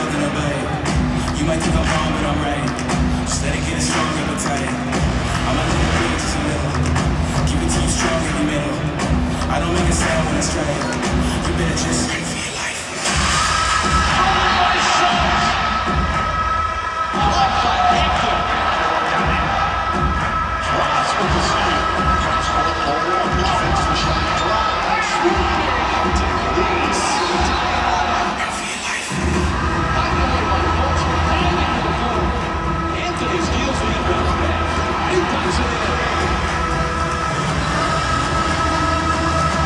more than obey a babe. You might think I'm wrong, but I'm right.